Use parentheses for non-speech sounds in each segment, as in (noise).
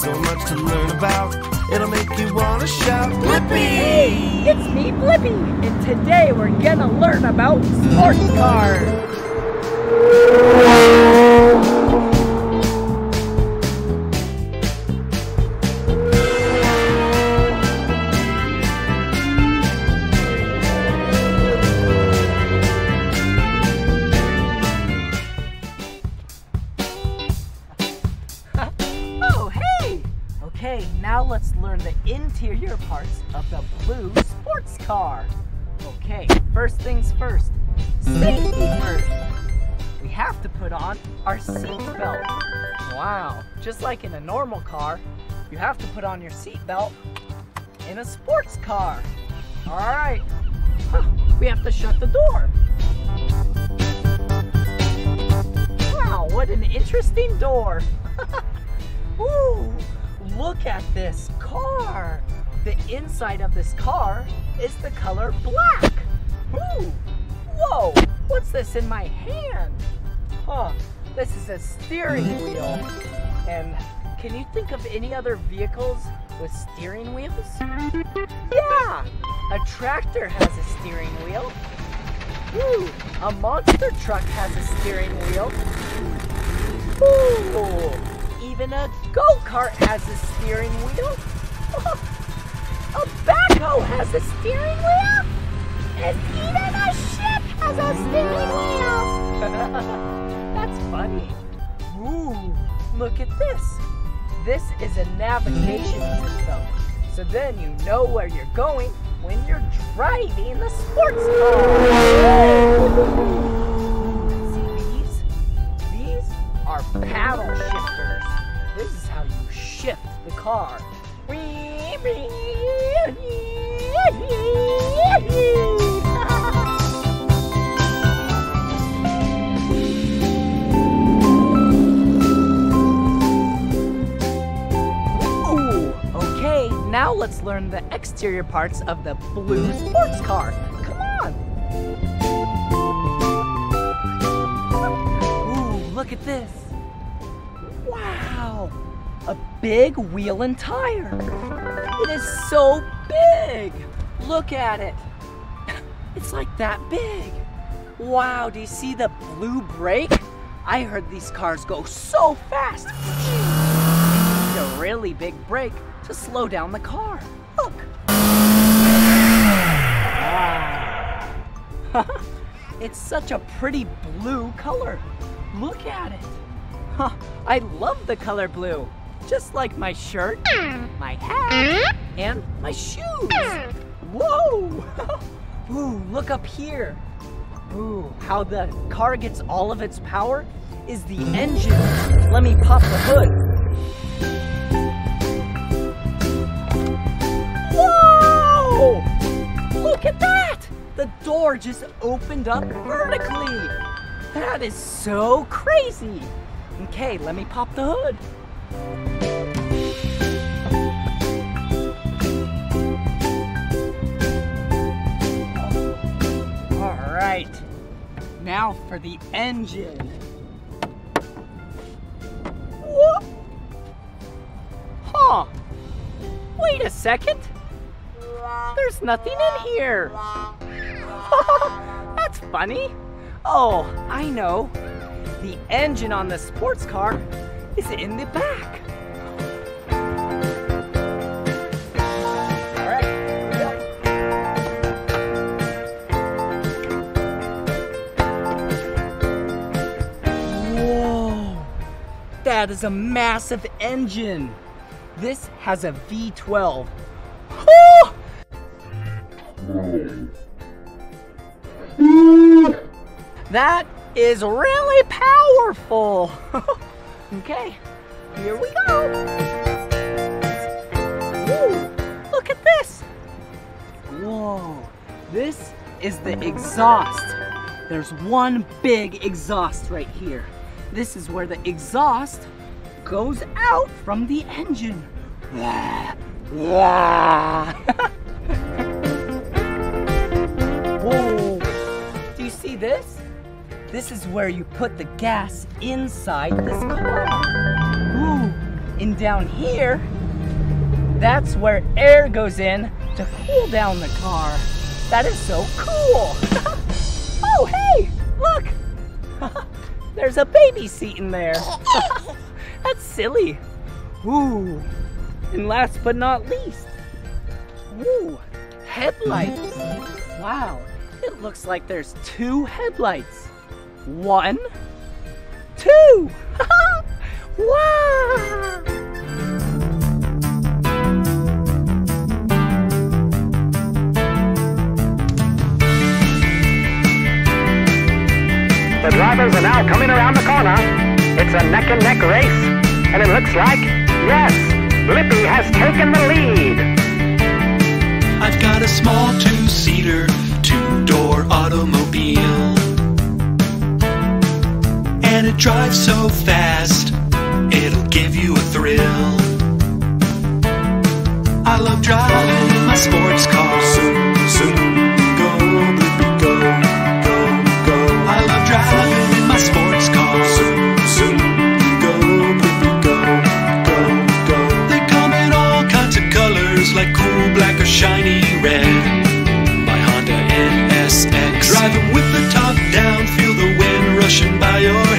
So much to learn about. It'll make you wanna shout, Blippi! Hey, it's me, Blippi, and today we're gonna learn about sports cars. First things first. Safety first. We have to put on our seat belt. Wow, just like in a normal car, you have to put on your seat belt in a sports car. All right, Huh, we have to shut the door. Wow, what an interesting door. (laughs) Ooh, look at this car. The inside of this car is the color black. Ooh, whoa, what's this in my hand? Huh, this is a steering wheel. And can you think of any other vehicles with steering wheels? Yeah, a tractor has a steering wheel. Ooh, a monster truck has a steering wheel. Ooh, even a go-kart has a steering wheel. (laughs) a backhoe has a steering wheel. And even a ship has a steering wheel. That's funny. Ooh, look at this. This is a navigation system. So then you know where you're going when you're driving the sports car. See these? These are paddle shifters. This is how you shift the car. Ooh, now let's learn the exterior parts of the blue sports car. Come on. Ooh, look at this. Wow, a big wheel and tire. It is so big. Look at it. (laughs) It's like that big. Wow, do you see the blue brake? I heard these cars go so fast. Need a really big brake to slow down the car. Look. Ah. (laughs) It's such a pretty blue color. Look at it. Huh, I love the color blue. Just like my shirt, my hat, and my shoes. Whoa! (laughs) Ooh, look up here. Ooh, how the car gets all of its power is the engine. Let me pop the hood. The door just opened up vertically. That is so crazy. Okay, let me pop the hood. All right, now for the engine. Whoa! Huh. Wait a second. There's nothing in here. (laughs) That's funny. Oh, I know. The engine on the sports car is in the back. Whoa, that is a massive engine. This has a V12. That is really powerful. (laughs) okay, here we go. Woo, look at this. Whoa, this is the exhaust. There's one big exhaust right here. This is where the exhaust goes out from the engine. (laughs) (laughs) This is where you put the gas inside this car. Ooh, And down here, that's where air goes in to cool down the car. That is so cool. (laughs) oh, hey, look. (laughs) There's a baby seat in there. (laughs) That's silly. Ooh. And last but not least, ooh, headlights. Wow, it looks like there's two headlights. One, two. (laughs) wow! The drivers are now coming around the corner. It's a neck and neck race, and it looks like, yes, Blippi has taken the lead. I've got a small two-seater, two-door automobile. And it drives so fast, it'll give you a thrill. I love driving in my sports car. Zoom, zoom, go, Blippi, go, go, go. I love driving in my sports car. Zoom, zoom, go, Blippi, go, go, go. They come in all kinds of colors, like cool black or shiny red. My Honda NSX. Driving with the top down, feel the wind rushing by your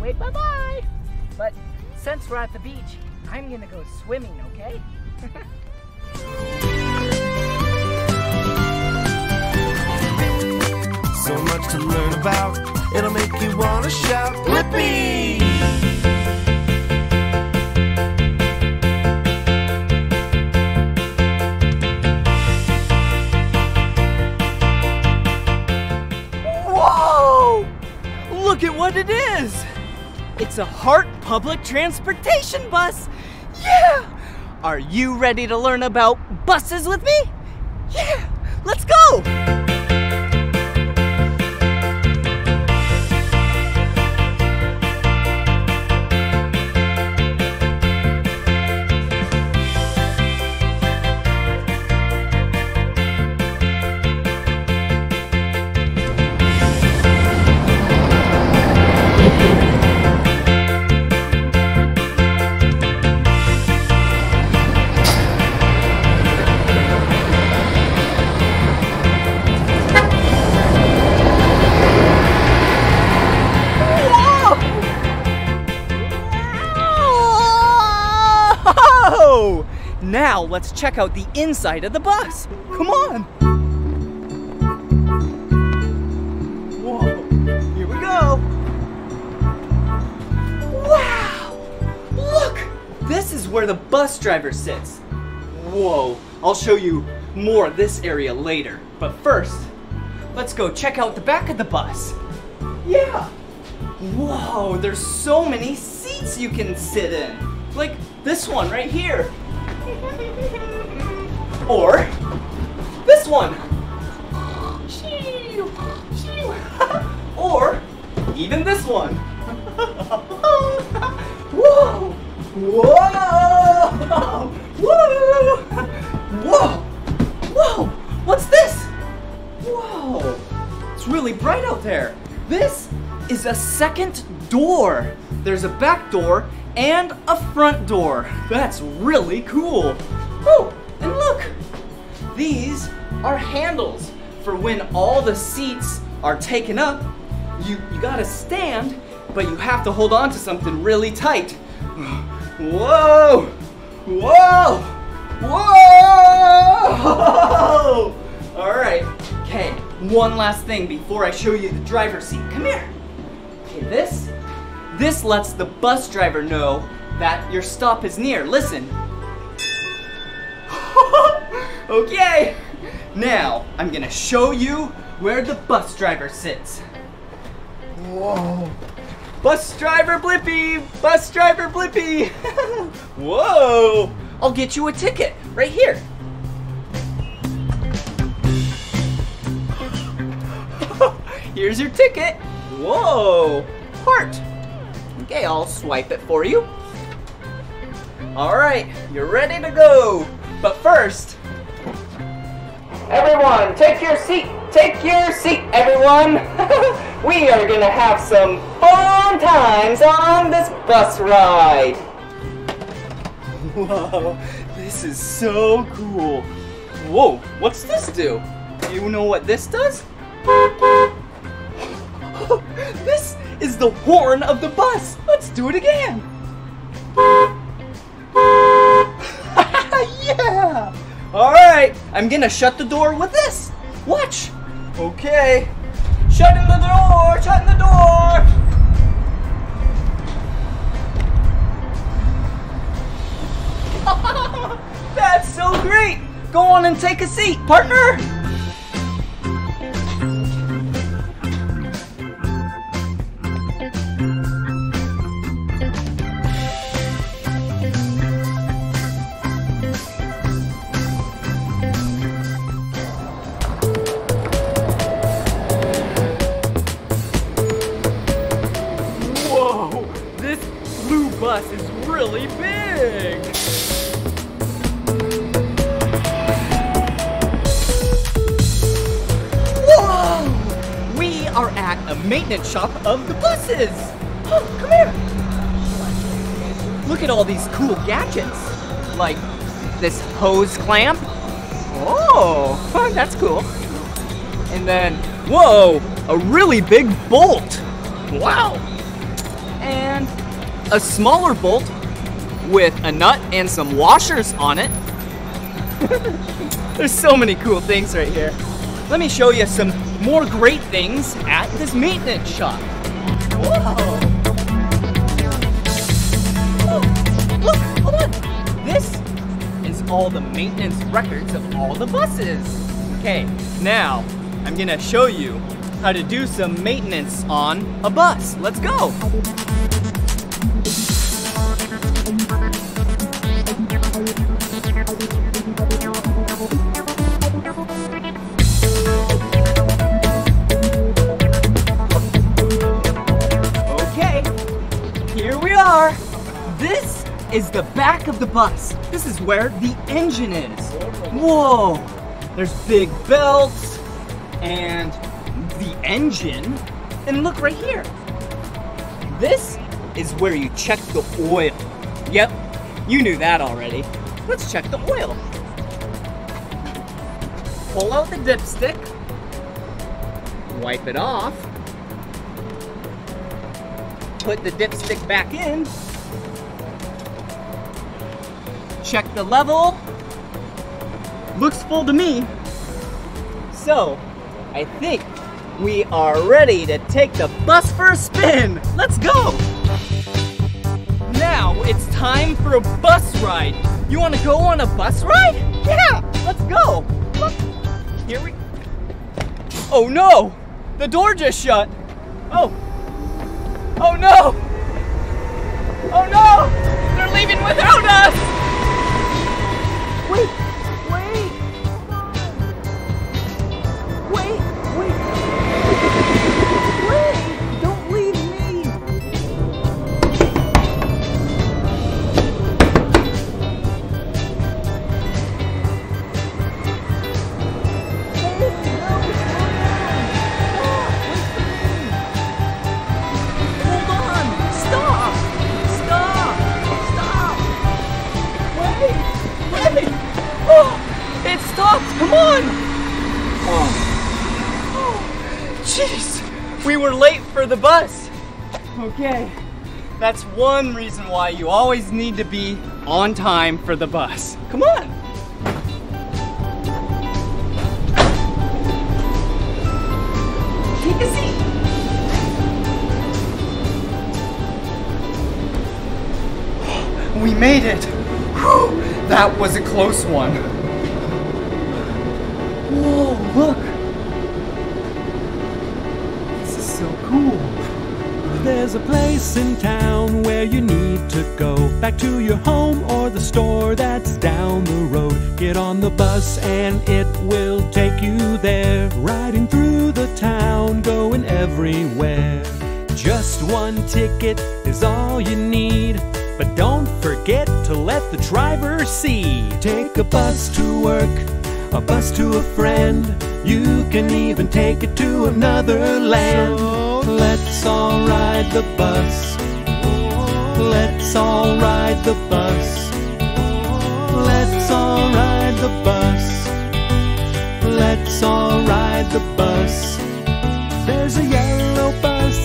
Wait, bye bye. But since we're at the beach, I'm gonna go swimming, okay? (laughs) So much to learn about. It'll make you want to shout, Blippi! What it is! It's a Hart public transportation bus! Yeah! Are you ready to learn about buses with me? Yeah! Let's go! Let's check out the inside of the bus. Come on. Whoa! Here we go. Wow! Look! This is where the bus driver sits. Whoa! I'll show you more of this area later. But first, let's go check out the back of the bus. Yeah! Whoa, there's so many seats you can sit in. Like this one right here. Or this one. (laughs) or even this one. (laughs) Whoa! Whoa! (laughs) Whoa! Whoa! Whoa! What's this? Whoa! It's really bright out there. This is a second door. There's a back door and a front door. That's really cool. Oh, and look! These are handles for when all the seats are taken up. You, you gotta stand, but you have to hold on to something really tight. Whoa! Whoa! Whoa! (laughs) All right. Okay. One last thing before I show you the driver's seat. Come here. Okay. This, this lets the bus driver know that your stop is near. Listen. (laughs) okay. Now I'm gonna show you where the bus driver sits. Whoa. Bus driver Blippi! Bus driver Blippi! (laughs) Whoa! I'll get you a ticket right here. (laughs) Here's your ticket. Whoa! Hart. Okay, I'll swipe it for you. All right, you're ready to go. But first, everyone, take your seat. Take your seat, everyone. (laughs) we are gonna have some fun times on this bus ride. (laughs) Whoa, this is so cool. Whoa, what's this do? Do you know what this does? (laughs) this is the horn of the bus. Let's do it again. (laughs) yeah! All right, I'm gonna shut the door with this. Watch. Okay. Shutting the door, shutting the door. (laughs) That's so great. Go on and take a seat, partner. Shop of the buses. Oh, come here. Look at all these cool gadgets. Like this hose clamp. Oh, that's cool. And then, whoa, a really big bolt. Wow. And a smaller bolt with a nut and some washers on it. (laughs) There's so many cool things right here. Let me show you some more great things at this maintenance shop. Whoa! Oh, look, hold on. This is all the maintenance records of all the buses. Okay, now I'm gonna show you how to do some maintenance on a bus. Let's go. Are. This is the back of the bus. This is where the engine is. Whoa! There's big belts and the engine. And look right here. This is where you check the oil. Yep, you knew that already. Let's check the oil. Pull out the dipstick. Wipe it off. Put the dipstick back in. Check the level. Looks full to me. So, I think we are ready to take the bus for a spin. Let's go. Now it's time for a bus ride. You want to go on a bus ride? Yeah, let's go. Look, here we. Oh no, the door just shut. Oh. Oh no. Oh no, they're leaving without us. Wait. The bus. Okay, that's one reason why you always need to be on time for the bus. Come on. Take a seat. We made it. Whew, that was a close one. Place in town where you need to go back to your home or the store that's down the road. Get on the bus and it will take you there. Riding through the town, going everywhere. Just one ticket is all you need. But don't forget to let the driver see. Take a bus to work, a bus to a friend. You can even take it to another land. Let's all ride the bus. Let's all ride the bus. Let's all ride the bus. Let's all ride the bus. There's a yellow bus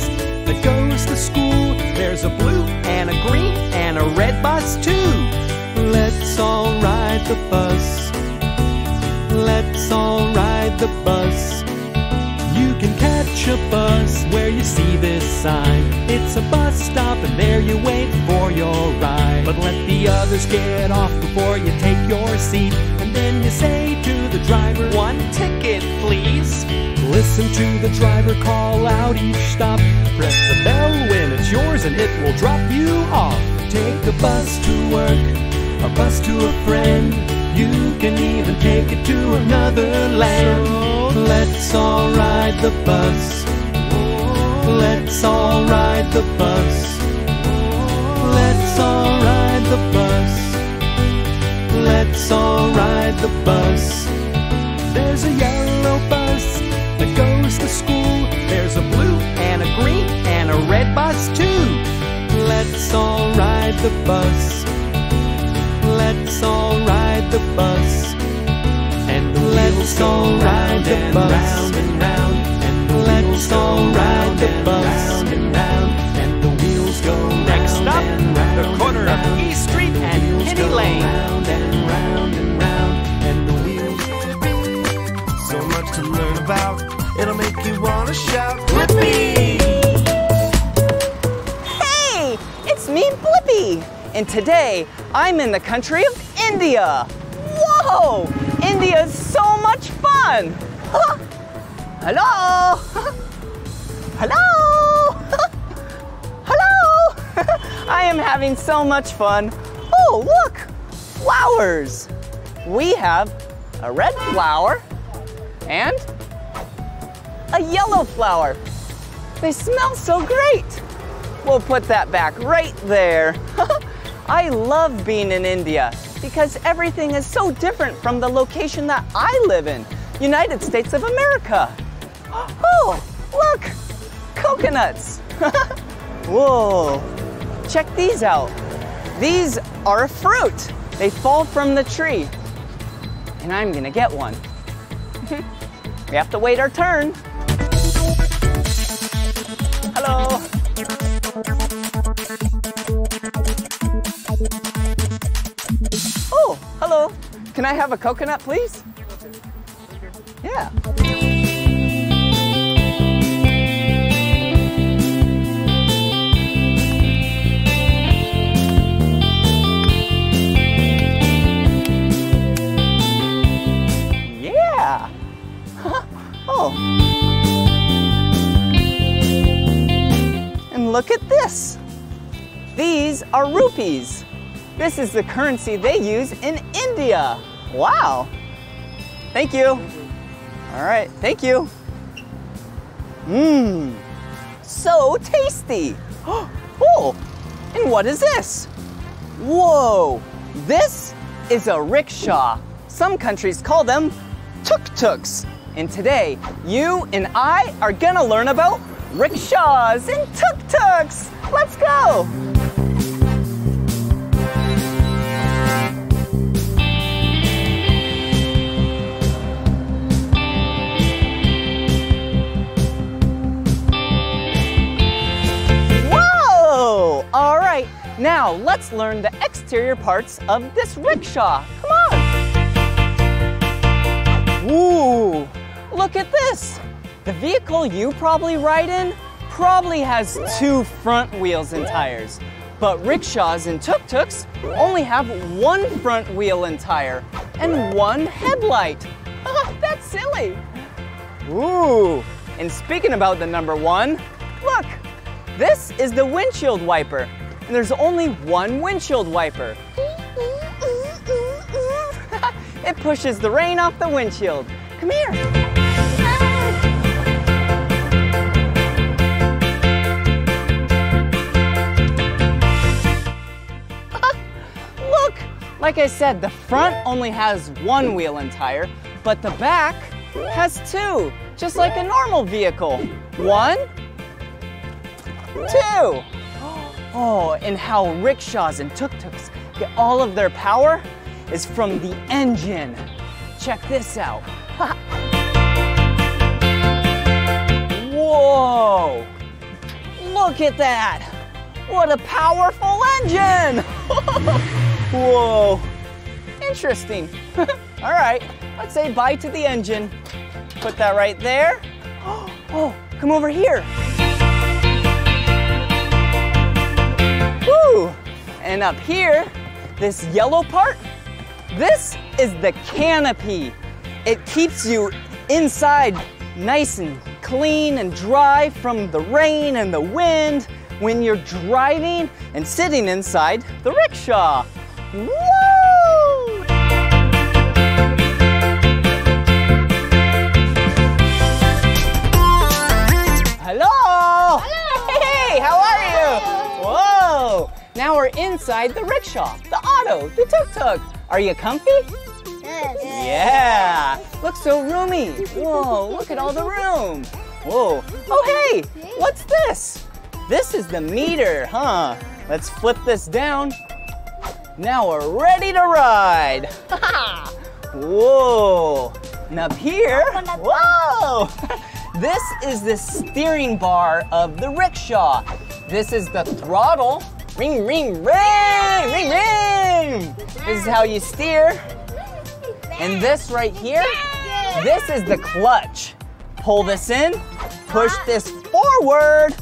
that goes to school. There's a blue and a green and a red bus too. Let's all ride the bus. Let's all ride the bus. You can catch a bus where you see this sign. It's a bus stop and there you wait for your ride. But let the others get off before you take your seat. And then you say to the driver, One ticket, please. Listen to the driver call out each stop. Press the bell when it's yours and it will drop you off. Take a bus to work, a bus to a friend. You can even take it to another land. Let's all ride the bus. Let's all ride the bus. Let's all ride the bus. Let's all ride the bus. There's a yellow bus that goes to school. There's a blue and a green and a red bus too. Let's all ride the bus. Let's all ride the bus. And let's all ride the bus. Round and round. And let's all ride the bus. Round and round. And the wheels go Next up, the corner of East Street and Penny Lane. round and round and round. And the wheels So much to learn about. It'll make you wanna shout, Blippi! Hey, it's me, Blippi. And today, I'm in the country of India. Whoa! India is so much oh. fun! Hello! (laughs) Hello! (laughs) Hello! (laughs) I am having so much fun. Oh, look! Flowers! We have a red flower and a yellow flower. They smell so great. We'll put that back right there. I love being in India because everything is so different from the location that I live in, United States of America. Oh, look, coconuts. (laughs) Whoa, check these out. These are a fruit. They fall from the tree. And I'm gonna get one. (laughs) we have to wait our turn. Hello. Oh, hello. Can I have a coconut, please? Yeah. Yeah. oh. And look at this. These are rupees. This is the currency they use in India. Wow. Thank you. All right, thank you. Mmm, so tasty. (gasps) Oh, and what is this? Whoa, this is a rickshaw. Some countries call them tuk-tuks. And today, you and I are gonna learn about rickshaws and tuk-tuks. Let's go. Now, let's learn the exterior parts of this rickshaw. Come on. Ooh, look at this. The vehicle you probably ride in probably has two front wheels and tires. But rickshaws and tuk-tuks only have one front wheel and tire and one headlight. (laughs) Ah, that's silly. Ooh, and speaking about the number one, look, this is the windshield wiper. And there's only one windshield wiper. (laughs) it pushes the rain off the windshield. Come here. (laughs) Look, like I said, the front only has one wheel and tire, but the back has two, just like a normal vehicle. One, two. Oh, and how rickshaws and tuk-tuks get all of their power is from the engine. Check this out. (laughs) Whoa! Look at that! What a powerful engine! (laughs) Whoa! Interesting. (laughs) All right, let's say bye to the engine. Put that right there. (gasps) Oh, come over here. Woo! And up here, this yellow part, this is the canopy. It keeps you inside nice and clean and dry from the rain and the wind when you're driving and sitting inside the rickshaw. Woo! Hello! Hello! Hey, how are you? Whoa! Now we're inside the rickshaw, the auto, the tuk-tuk. Are you comfy? Yes. Yeah! Look so roomy. Whoa, look at all the room. Whoa. Oh, hey, what's this? This is the meter, huh? Let's flip this down. Now we're ready to ride. (laughs) Whoa. And up here, whoa! (laughs) This is the steering bar of the rickshaw. This is the throttle. Ring, ring, ring, ring, ring. This is how you steer. And this right here, this is the clutch. Pull this in, push this forward,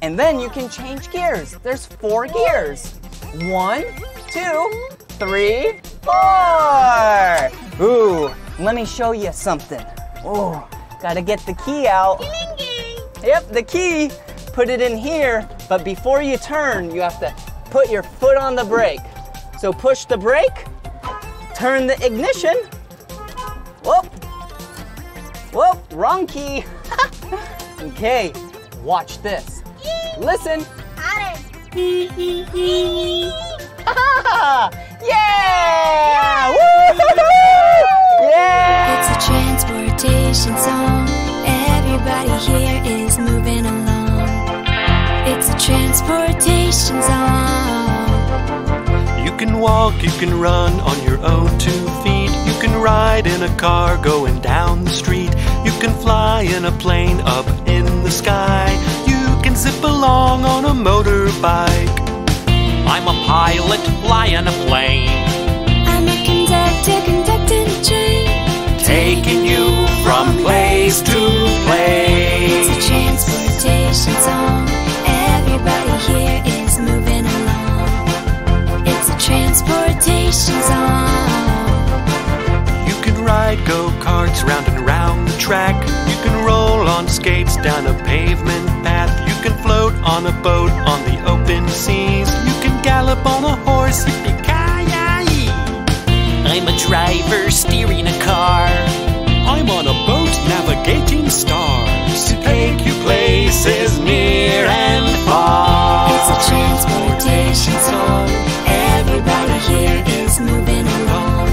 and then you can change gears. There's four gears. One, two, three, four. Ooh, let me show you something. Oh, gotta get the key out. Yep, the key. Put it in here, but before you turn, you have to put your foot on the brake. So push the brake, turn the ignition. Whoop. Whoop, wrong key. (laughs) okay, watch this. Listen. (laughs) yeah! Woo! Yeah! It's a transportation song. Everybody here is moving along. It's a transportation. You can walk, you can run on your own two feet. You can ride in a car going down the street. You can fly in a plane up in the sky. You can zip along on a motorbike. I'm a pilot flying a plane, I'm a conductor conducting a train. taking you from place to It's place. a transportation song. Everybody here is moving along. It's a transportation song. You can ride go karts round and round the track. You can roll on skates down a pavement path. You can float on a boat on the open seas. You can gallop on a horse. Yippee-ki-yay! I'm a driver steering a car. I'm on a boat navigating stars to take you places near and far. It's a transportation song. Everybody here is moving along.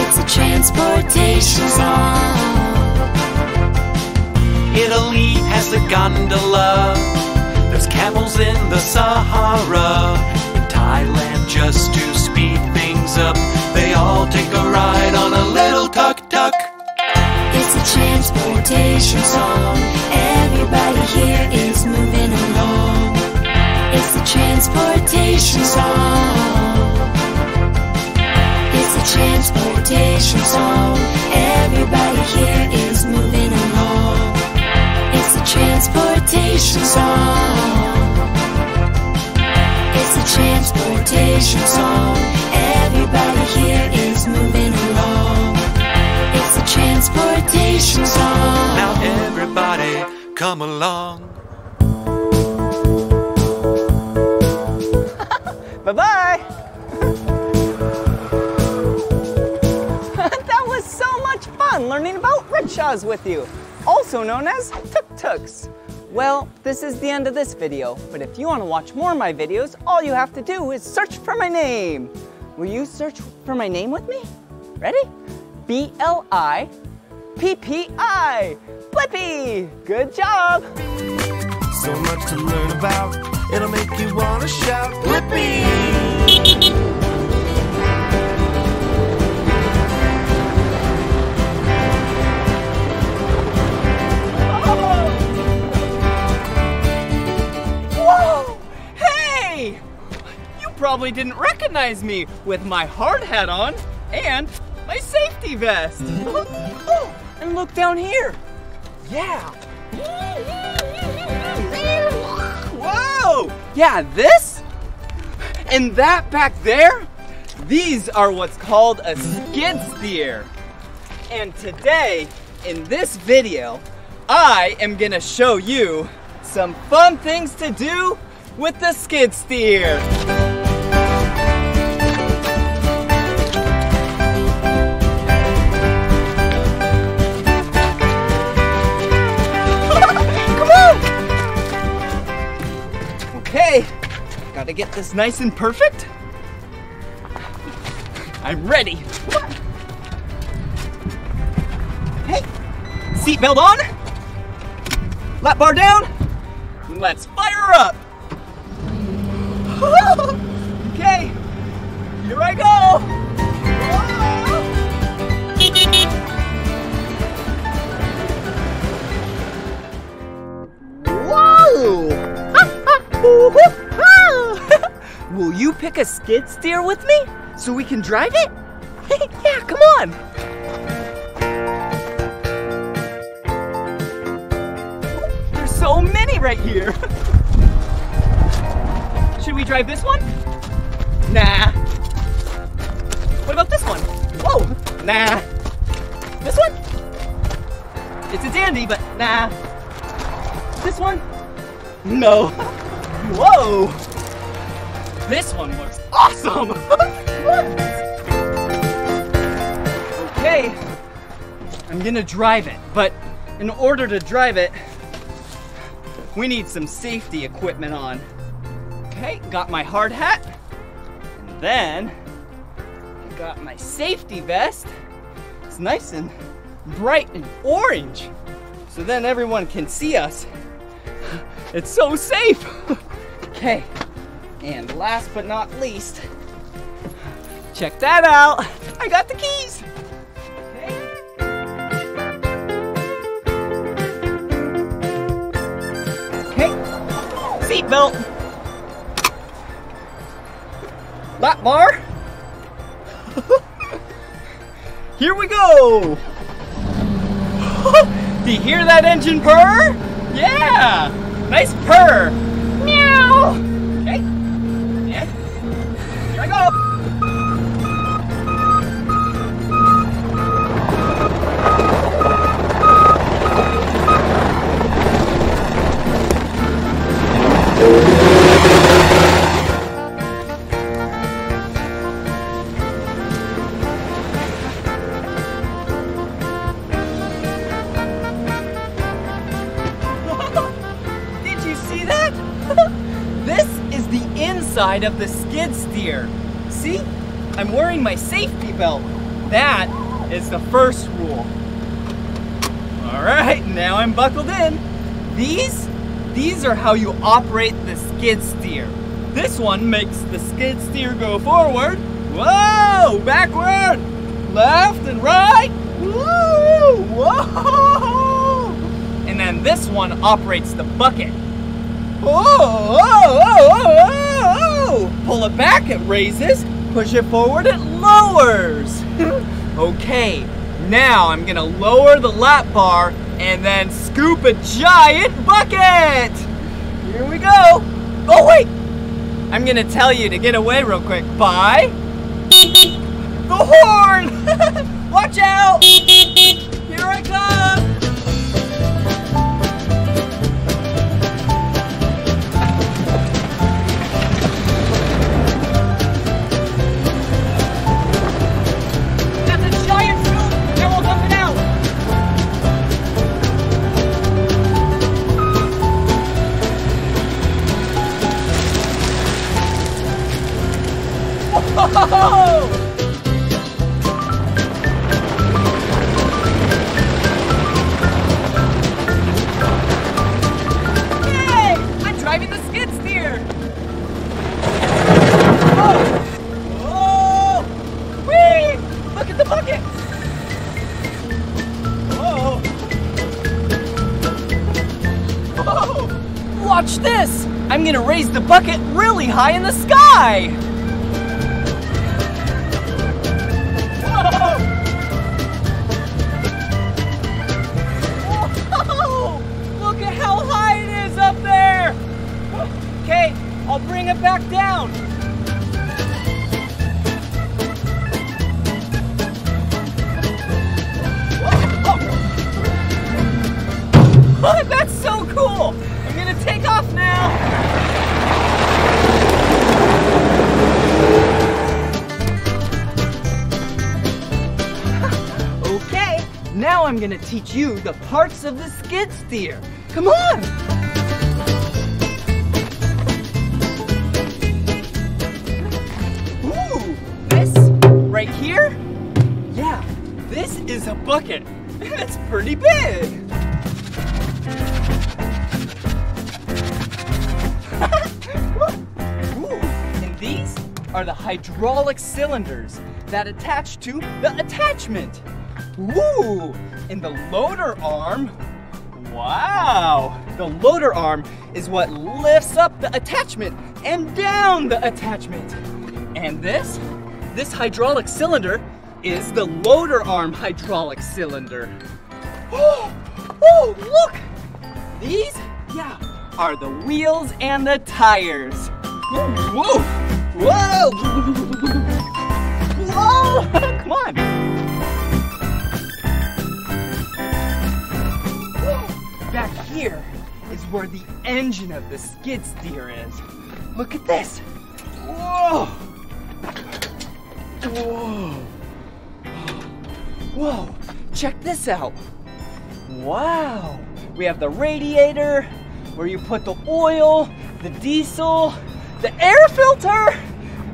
It's a transportation song. Italy has a gondola. There's camels in the Sahara. In Thailand, just to speed things up, they all take a ride on a little tuk tuk. It's a transportation song. Everybody here is moving along. It's a transportation song. It's a transportation song. Everybody here is moving along. It's a transportation song. It's a transportation song. Everybody come along. (laughs) Bye bye. (laughs) that was so much fun learning about rickshaws with you, also known as tuk-tuks. Well, this is the end of this video, but if you want to watch more of my videos, all you have to do is search for my name. Will you search for my name with me? Ready? B-L-I-P-P-I. Blippi! Good job! So much to learn about. It'll make you wanna shout, Blippi! Whoa! Hey! You probably didn't recognize me with my hard hat on and my safety vest. Oh, and look down here. Yeah. Whoa! Yeah, this and that back there, these are what's called a skid steer. And today, in this video, I am gonna show you some fun things to do with the skid steer. Gotta get this nice and perfect. I'm ready. Hey, seatbelt on. Lap bar down. Let's fire up. (laughs) okay, here I go. You pick a skid steer with me so we can drive it? (laughs) yeah, come on. There's so many right here. (laughs) Should we drive this one? Nah. What about this one? Whoa! Nah. This one? It's a dandy, but nah. This one? No. (laughs) Whoa! This one looks awesome! okay, I'm gonna drive it, but in order to drive it, we need some safety equipment on. Okay, got my hard hat, and then I got my safety vest. It's nice and bright and orange, so then everyone can see us. It's so safe! (laughs) okay, and last but not least, check that out! I got the keys! Okay, seatbelt. Lap bar. (laughs) Here we go! (laughs) Do you hear that engine purr? Yeah! Nice purr! Inside of the skid steer. See? I'm wearing my safety belt. That is the first rule. All right, now I'm buckled in. These, these are how you operate the skid steer. This one makes the skid steer go forward. Whoa, backward, left and right. Woo, whoa. And then this one operates the bucket. Oh, oh, oh, oh, oh! Pull it back, it raises. Push it forward, it lowers. (laughs) okay, now I'm gonna lower the lap bar and then scoop a giant bucket. Here we go. Oh, wait! I'm gonna tell you to get away real quick. Bye. The horn! (laughs) Watch out! Here I come! Oh. Oh. Whoa! Oh. Watch this! I'm gonna raise the bucket really high in the sky! I'm gonna teach you the parts of the skid steer. Come on! Ooh, this right here? Yeah, this is a bucket. (laughs) It's pretty big. (laughs) And these are the hydraulic cylinders that attach to the attachment. Ooh, and the loader arm. Wow, the loader arm is what lifts up the attachment and down the attachment. And this, this hydraulic cylinder is the loader arm hydraulic cylinder. (gasps) Oh, oh, look! These, yeah, are the wheels and the tires. Whoa! Whoa! (laughs) Whoa! Come on! Here is where the engine of the skid steer is. Look at this! Whoa! Whoa! Whoa! Check this out! Wow! We have the radiator, where you put the oil, the diesel, the air filter!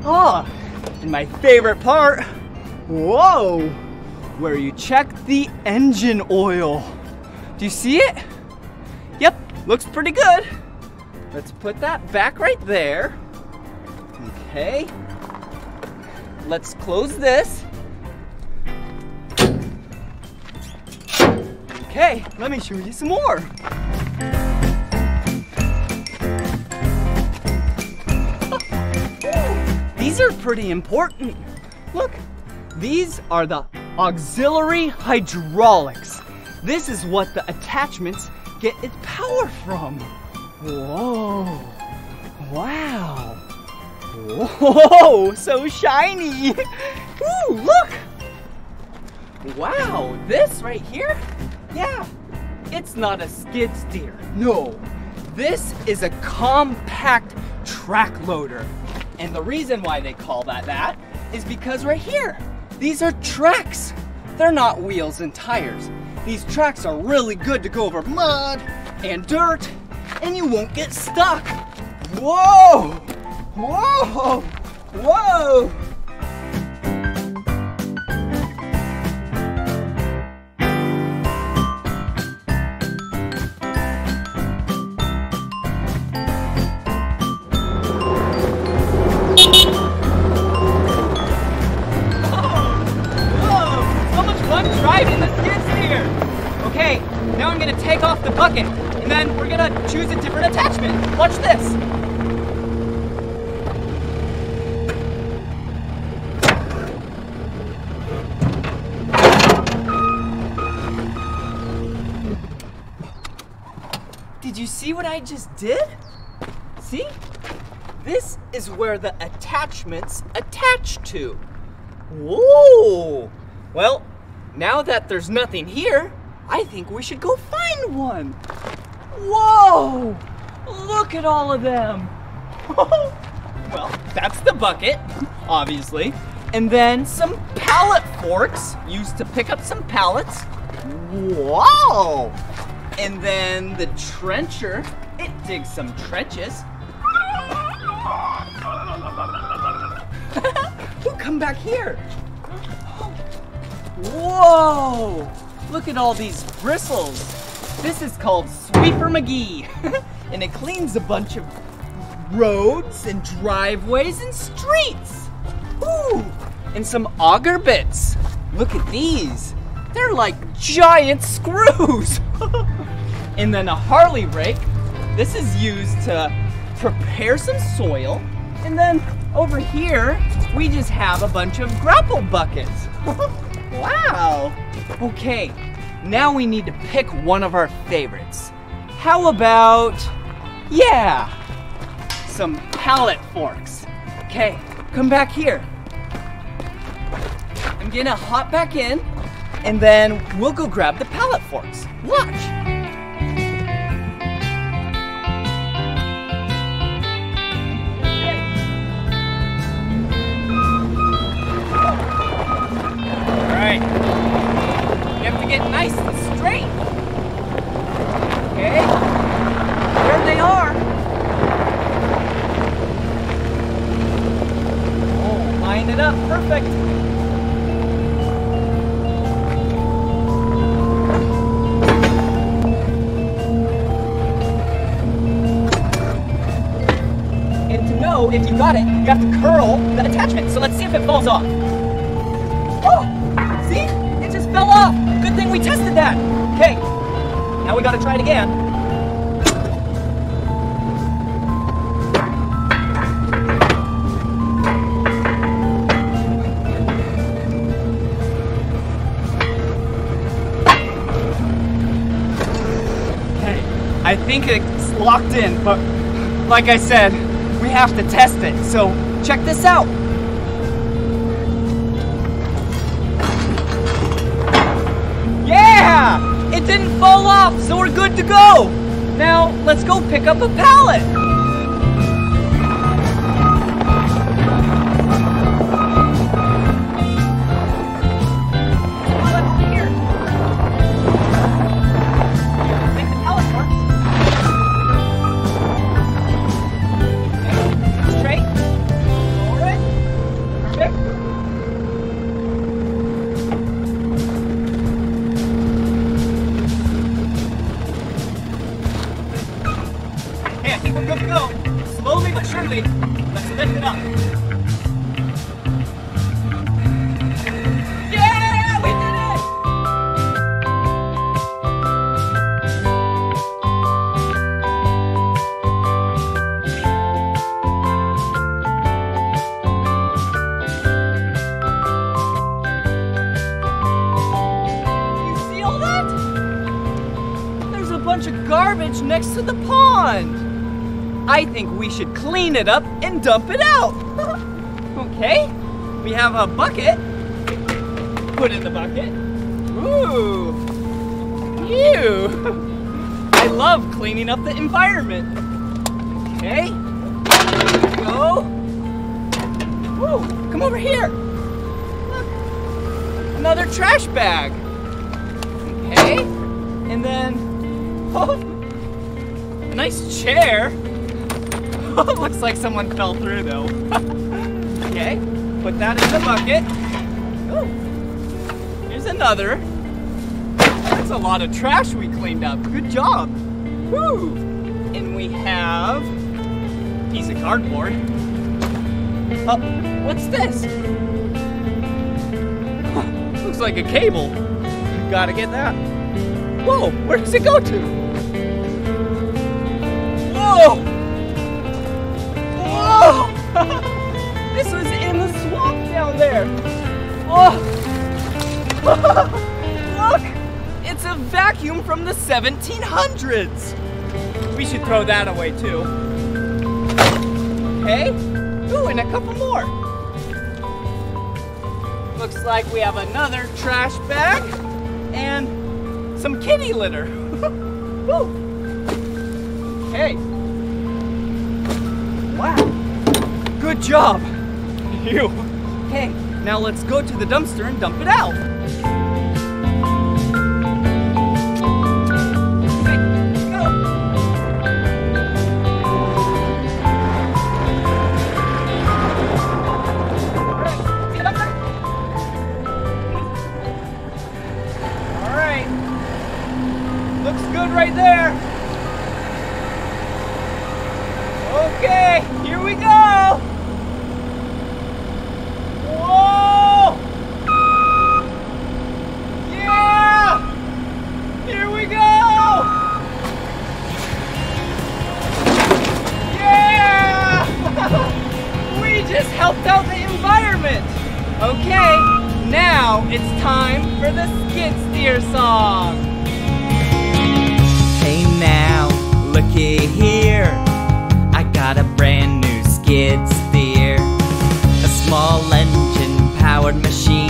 Ah, and my favorite part, whoa! Where you check the engine oil. Do you see it? Looks pretty good. Let's put that back right there. Okay. Let's close this. Okay, let me show you some more. (laughs) These are pretty important. Look, these are the auxiliary hydraulics. This is what the attachments get its power from. Whoa, wow. Whoa, so shiny. (laughs) Ooh, look. Wow, this right here? Yeah, it's not a skid steer. No, this is a compact track loader. And the reason why they call that that is because right here, these are tracks. They're not wheels and tires. These tracks are really good to go over mud and dirt, and you won't get stuck. Whoa! Whoa! Whoa! Okay, now I'm gonna take off the bucket, and then we're gonna choose a different attachment. Watch this. Did you see what I just did? See? This is where the attachments attach to. Whoa! Well, now that there's nothing here, I think we should go find one. Whoa! Look at all of them. (laughs) well, that's the bucket, obviously. And then some pallet forks used to pick up some pallets. Wow! And then the trencher, it digs some trenches. (laughs) Ooh, come back here. Whoa! Look at all these bristles. This is called Sweeper McGee. (laughs) and it cleans a bunch of roads and driveways and streets. Ooh! And some auger bits. Look at these. They're like giant screws. (laughs) and then a Harley rake. This is used to prepare some soil. And then over here, we just have a bunch of grapple buckets. (laughs) wow. Okay, now we need to pick one of our favorites. How about, yeah, some pallet forks. Okay, come back here. I'm gonna hop back in, and then we'll go grab the pallet forks. Watch. Off. Oh, see? It just fell off. Good thing we tested that. Okay, now we gotta try it again. Okay, I think it's locked in, but like I said, we have to test it. So check this out. Didn't fall off, so we're good to go. Now, let's go pick up a pallet. Slowly think we should clean it up and dump it out. (laughs) okay, we have a bucket. Put in the bucket. Ooh, ew. (laughs) I love cleaning up the environment. Okay, go. Woo, come over here. Look, another trash bag. Okay, and then, (laughs) oh, a nice chair. (laughs) Looks like someone fell through though. (laughs) okay, put that in the bucket. Here's another. That's a lot of trash we cleaned up. Good job. Woo! And we have a piece of cardboard. Oh, what's this? (laughs) Looks like a cable. Gotta get that. Whoa, where does it go to? There. Oh! (laughs) Look! It's a vacuum from the 1700s. We should throw that away too. Okay. Ooh, and a couple more. Looks like we have another trash bag and some kitty litter. (laughs) Woo. Okay. Wow. Good job. (laughs) You. Okay, now let's go to the dumpster and dump it out. Small engine powered machine.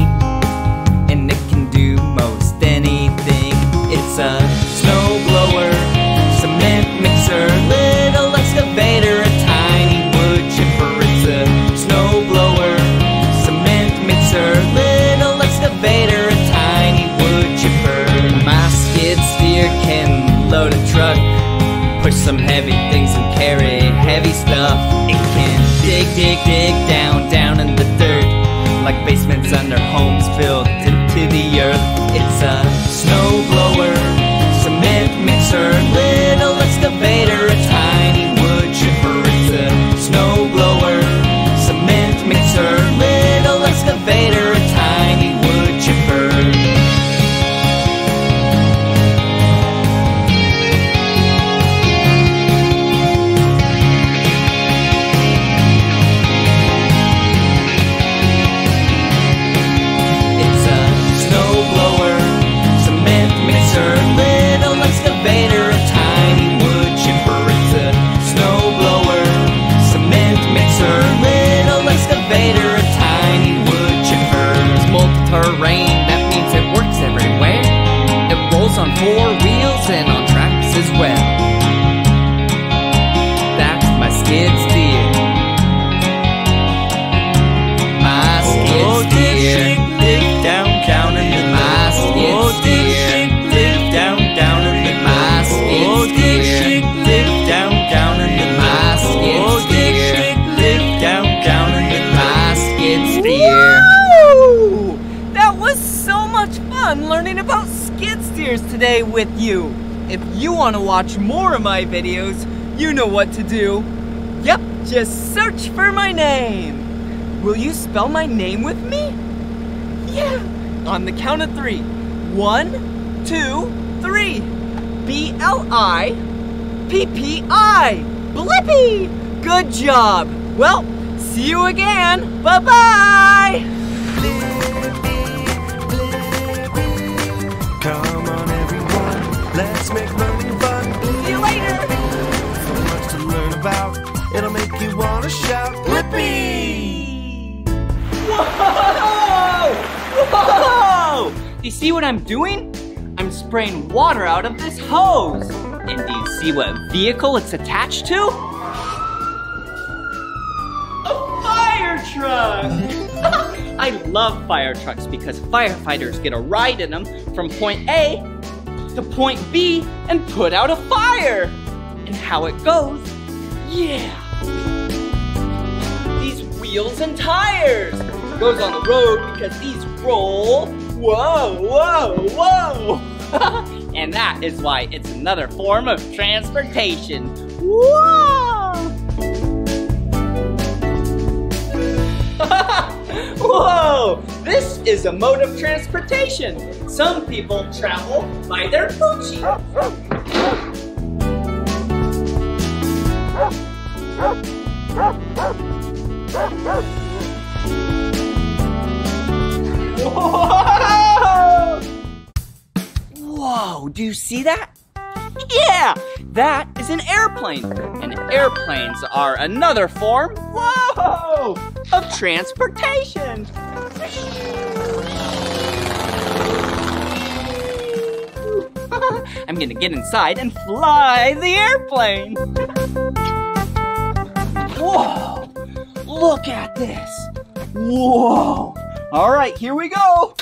With you. If you want to watch more of my videos, you know what to do. Yep, just search for my name. Will you spell my name with me? Yeah. On the count of three. One, two, three. B L I P P I. Blippi! Good job. Well, see you again. Bye bye let's make learning fun. See you later. So much to learn about, it'll make you want to shout, Blippi! Whoa! Whoa! (laughs) Do you see what I'm doing? I'm spraying water out of this hose. And do you see what vehicle it's attached to? A fire truck! (laughs) I love fire trucks because firefighters get a ride in them from point A to point B and put out a fire. And how it goes, yeah. These wheels and tires goes on the road because these roll. Whoa, whoa, whoa! (laughs) and that is why it's another form of transportation. Whoa! is a mode of transportation. Some people travel by their poochie. Whoa! Whoa, do you see that? Yeah, that is an airplane. And airplanes are another form, whoa, of transportation. I'm gonna get inside and fly the airplane. Whoa, look at this. Whoa. All right, here we go.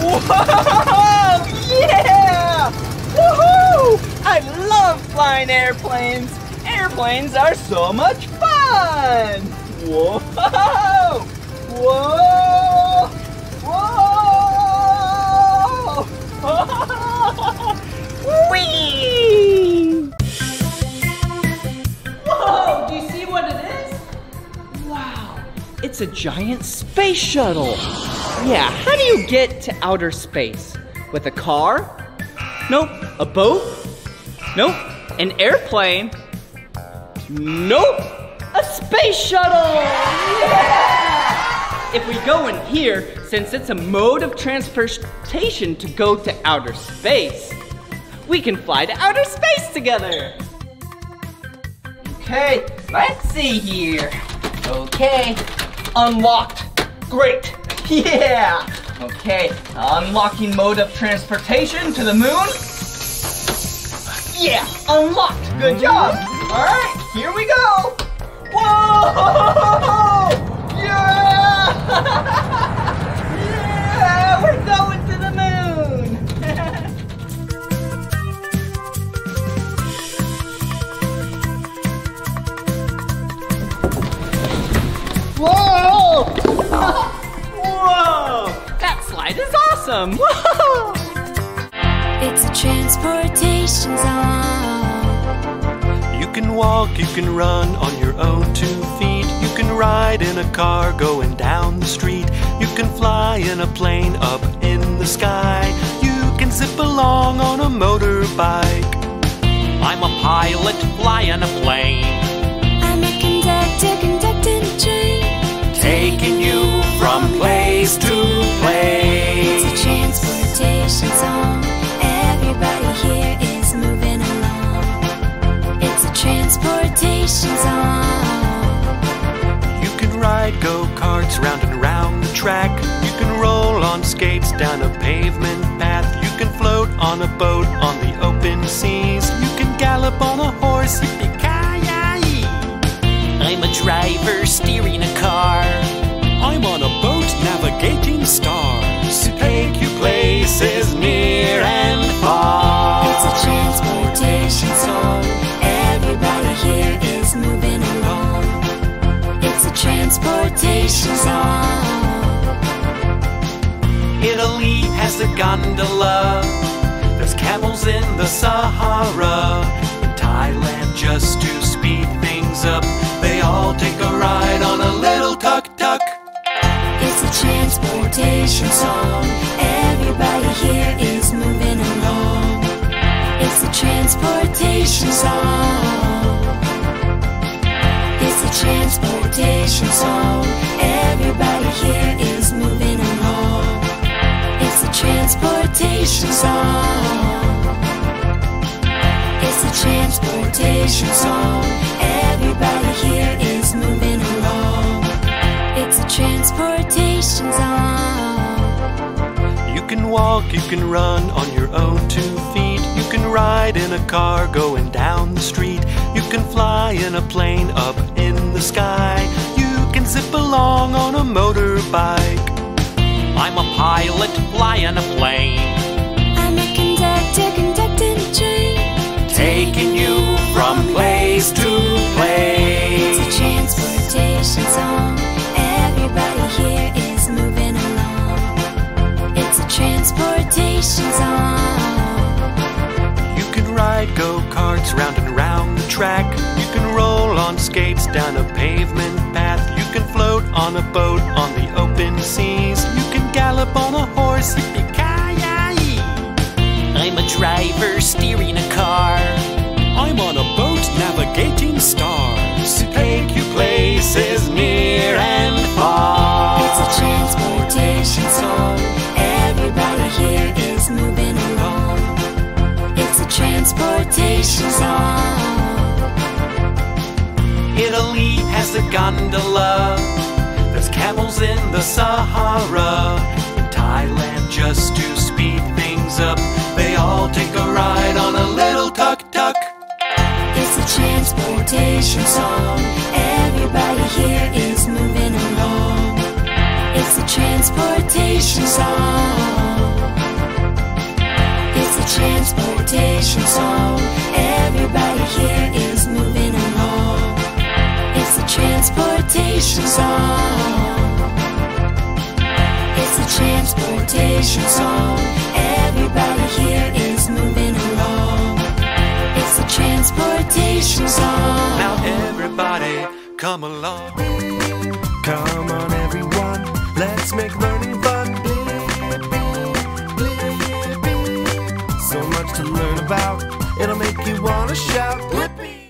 Whoa! (laughs) Yeah! Woohoo! I love flying airplanes. Airplanes are so much fun. Whoa! (laughs) Whoa! (laughs) Whee! Whoa, do you see what it is? Wow, it's a giant space shuttle. Yeah, how do you get to outer space? With a car? Nope. A boat? Nope. An airplane? Nope. A space shuttle! Yeah! If we go in here, since it's a mode of transportation to go to outer space, we can fly to outer space together. Okay, let's see here. Okay, unlocked. Great. (laughs) Yeah. Okay, unlocking mode of transportation to the moon. Yeah, unlocked. Good job. All right, here we go. Whoa! (laughs) Yeah! (laughs) Whoa! Whoa! (laughs) That slide is awesome! Whoa! (laughs) It's a transportation zone. You can walk, you can run on your own two feet. You can ride in a car going down the street. You can fly in a plane up in the sky. You can zip along on a motorbike. I'm a pilot flying a plane, taking you from place to place. It's a transportation zone. Everybody here is moving along. It's a transportation zone. You can ride go karts round and round the track. You can roll on skates down a pavement path. You can float on a boat on the open seas. You can gallop on a horse. Yippee-ki-yay! Transportation zone. Italy has a gondola. There's camels in the Sahara. In Thailand, just to speed things up, they all take a ride on a little tuk tuk. It's a transportation song. Everybody here is moving along. It's a transportation zone. Transportation zone. Everybody here is moving along. It's a transportation zone. It's a transportation zone. Everybody here is moving along. It's a transportation zone. You can walk, you can run on your own two feet. You can ride in a car going down the street. You can fly in a plane up in the sky. You can zip along on a motorbike. I'm a pilot flying a plane, I'm a conductor conducting a train. taking you from place to place. It's place. a transportation zone. Everybody here is moving along. It's a transportation zone. Ride go karts round and round the track. You can roll on skates down a pavement path. You can float on a boat on the open seas. You can gallop on a horse. I'm a driver steering a car. I'm on a boat navigating stars to take you places near and far. It's a transportation song. Everybody here is moving along. transportation song. Italy has a gondola. There's camels in the Sahara. In Thailand, just to speed things up, they all take a ride on a little tuk tuk. It's a transportation song. Everybody here is moving along. It's a transportation song. It's a transportation song. Everybody here is moving along. It's a transportation song. It's a transportation song. Everybody here is moving along. It's a transportation song. Now, everybody, come along. Come on, everyone, let's make learning to learn about, it'll make you wanna shout. Blippi!